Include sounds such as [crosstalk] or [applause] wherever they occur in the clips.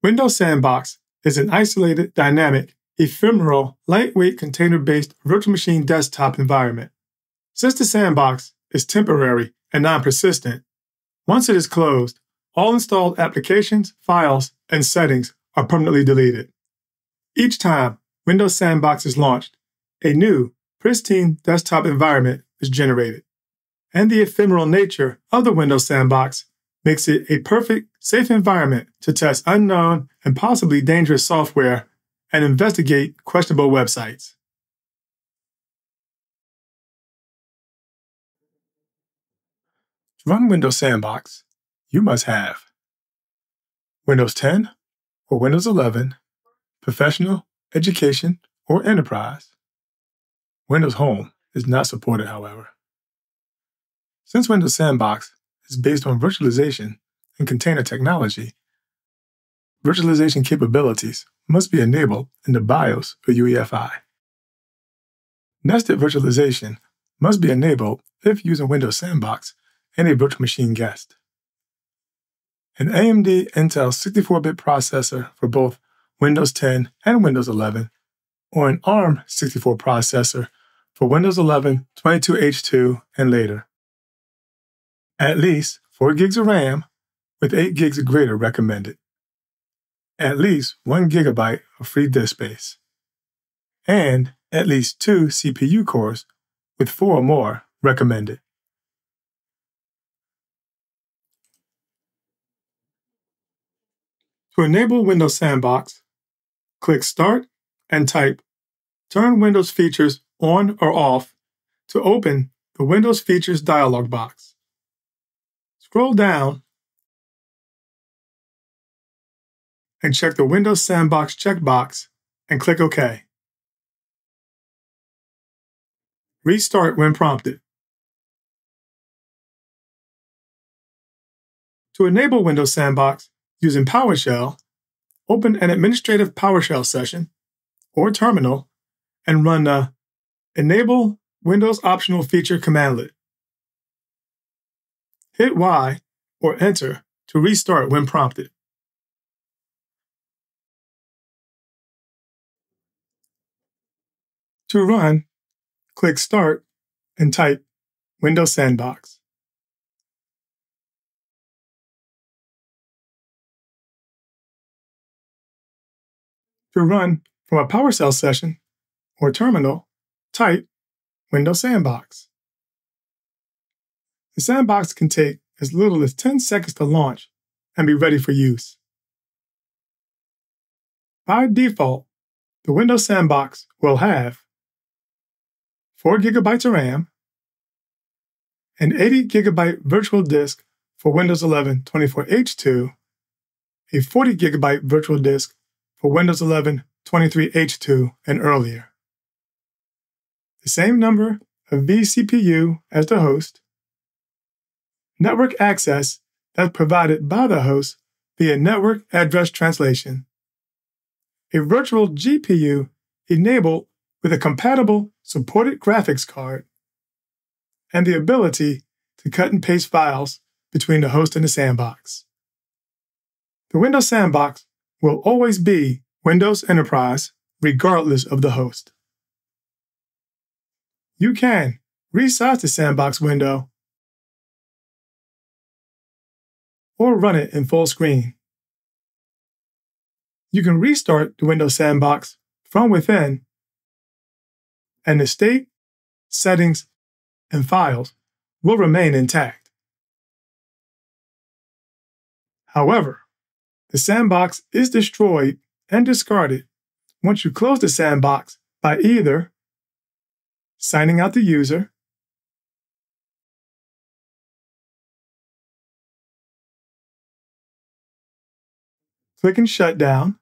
Windows Sandbox is an isolated, dynamic, ephemeral, lightweight container based virtual machine desktop environment. Since the sandbox is temporary and non persistent, once it is closed, all installed applications, files, and settings are permanently deleted. Each time Windows Sandbox is launched, a new, pristine desktop environment is generated. And the ephemeral nature of the Windows Sandbox makes it a perfect, safe environment to test unknown and possibly dangerous software and investigate questionable websites. To run Windows Sandbox, you must have Windows 10 or Windows 11, Professional, Education, or Enterprise. Windows Home is not supported, however. Since Windows Sandbox is based on virtualization and container technology, virtualization capabilities must be enabled in the BIOS or UEFI. Nested virtualization must be enabled if using Windows Sandbox and a virtual machine guest. An AMD Intel 64 bit processor for both Windows 10 and Windows 11, or an ARM 64 processor for Windows 11, 22H2, and later. At least 4 gigs of RAM with 8 gigs or greater recommended. At least 1 gigabyte of free disk space. And at least 2 CPU cores with 4 or more recommended. To enable Windows Sandbox, click Start and type Turn Windows Features on or off to open the Windows Features dialog box. Scroll down and check the Windows Sandbox checkbox and click OK. Restart when prompted. To enable Windows Sandbox using PowerShell, open an administrative PowerShell session or terminal and run the Enable Windows Optional Feature commandlet. Hit Y or Enter to restart when prompted. To run, click Start and type Windows Sandbox. To run from a PowerShell session or terminal, type Windows Sandbox. The sandbox can take as little as 10 seconds to launch and be ready for use. By default, the Windows Sandbox will have 4 gigabytes of RAM, an 80 gigabyte virtual disk for Windows 11 24H2, a 40 gigabyte virtual disk for Windows 11 23H2 and earlier. The same number of vCPU as the host, network access that's provided by the host via network address translation, a virtual GPU enabled with a compatible supported graphics card, and the ability to cut and paste files between the host and the sandbox. The Windows Sandbox will always be Windows Enterprise regardless of the host. You can resize the sandbox window or run it in full screen. You can restart the Windows Sandbox from within, and the state, settings, and files will remain intact. However, the sandbox is destroyed and discarded once you close the sandbox by either signing out the user Clicking Shutdown.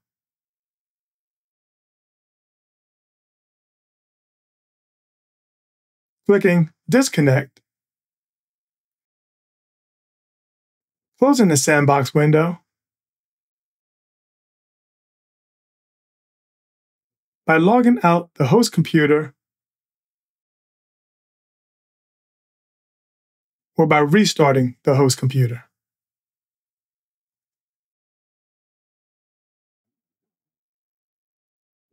Clicking Disconnect. Closing the sandbox window. By logging out the host computer or by restarting the host computer.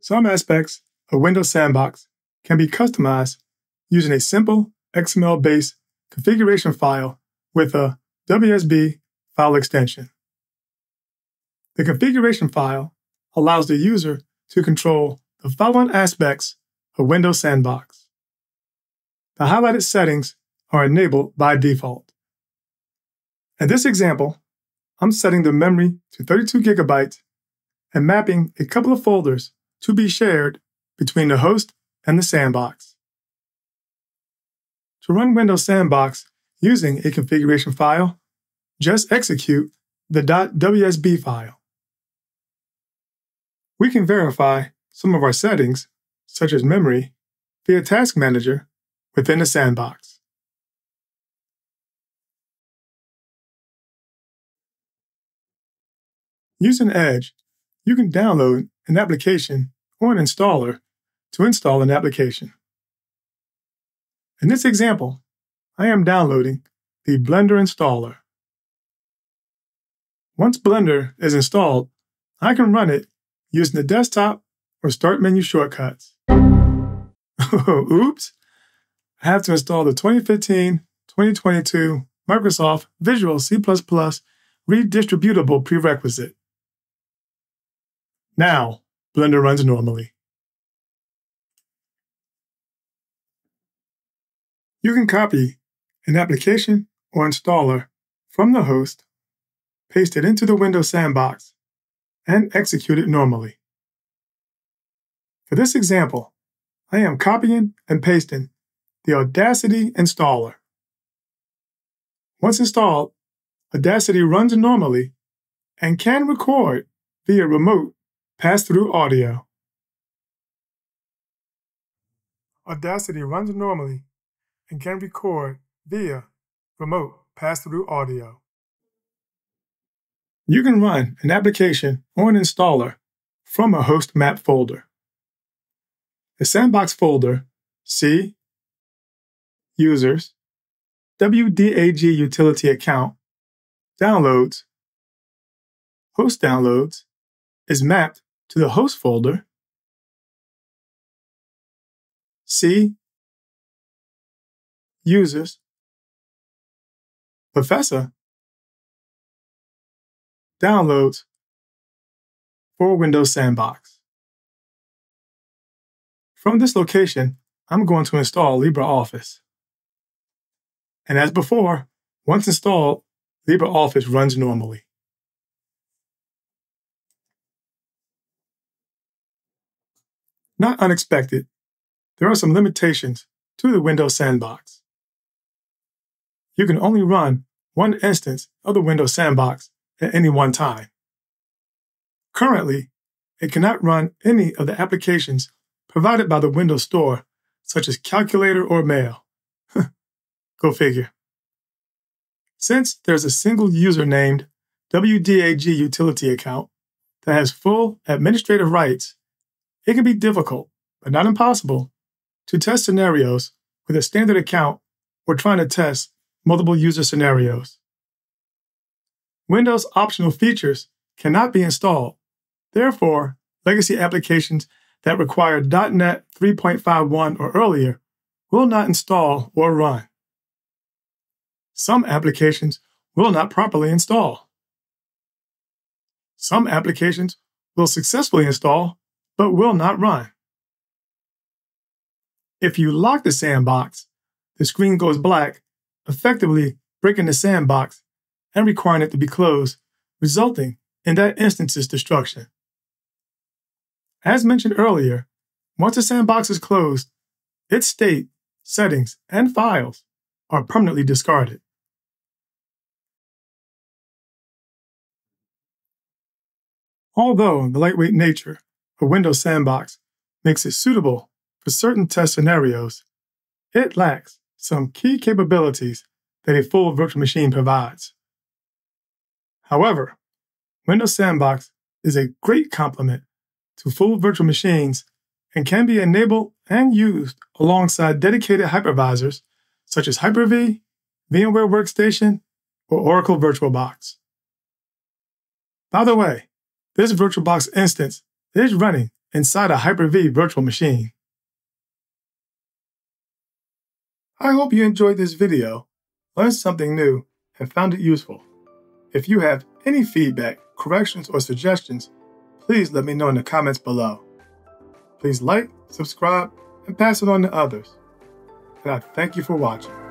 Some aspects of Windows Sandbox can be customized using a simple XML based configuration file with a WSB file extension. The configuration file allows the user to control the following aspects of Windows Sandbox. The highlighted settings are enabled by default. In this example, I'm setting the memory to 32 gigabytes and mapping a couple of folders to be shared between the host and the sandbox. To run Windows Sandbox using a configuration file, just execute the .wsb file. We can verify some of our settings, such as memory, via Task Manager within the sandbox. Using an Edge, you can download an application or an installer to install an application. In this example, I am downloading the Blender installer. Once Blender is installed, I can run it using the desktop or start menu shortcuts. [laughs] Oops! I have to install the 2015-2022 Microsoft Visual C++ redistributable prerequisite. Now, Blender runs normally. You can copy an application or installer from the host, paste it into the Windows sandbox, and execute it normally. For this example, I am copying and pasting the Audacity installer. Once installed, Audacity runs normally and can record via remote pass-through audio. Audacity runs normally and can record via remote pass-through audio. You can run an application or an installer from a host map folder. The sandbox folder, C, users, WDAG utility account, downloads, host downloads, is mapped to the host folder, C, users, Professor, downloads for Windows Sandbox. From this location, I'm going to install LibreOffice. And as before, once installed, LibreOffice runs normally. Not unexpected, there are some limitations to the Windows Sandbox. You can only run one instance of the Windows Sandbox at any one time. Currently, it cannot run any of the applications provided by the Windows Store, such as Calculator or Mail. [laughs] Go figure. Since there's a single user named WDAG utility account that has full administrative rights, it can be difficult, but not impossible, to test scenarios with a standard account or trying to test multiple user scenarios. Windows optional features cannot be installed. Therefore, legacy applications that require .NET 3.51 or earlier will not install or run. Some applications will not properly install. Some applications will successfully install but will not run. If you lock the sandbox, the screen goes black, effectively breaking the sandbox and requiring it to be closed, resulting in that instance's destruction. As mentioned earlier, once a sandbox is closed, its state, settings, and files are permanently discarded. Although the lightweight nature of Windows Sandbox makes it suitable for certain test scenarios, it lacks some key capabilities that a full virtual machine provides. However, Windows Sandbox is a great complement to full virtual machines and can be enabled and used alongside dedicated hypervisors such as Hyper-V, VMware Workstation, or Oracle VirtualBox. By the way, this VirtualBox instance is running inside a Hyper-V virtual machine. I hope you enjoyed this video, learned something new, and found it useful. If you have any feedback, corrections, or suggestions, please let me know in the comments below. Please like, subscribe, and pass it on to others. And I thank you for watching.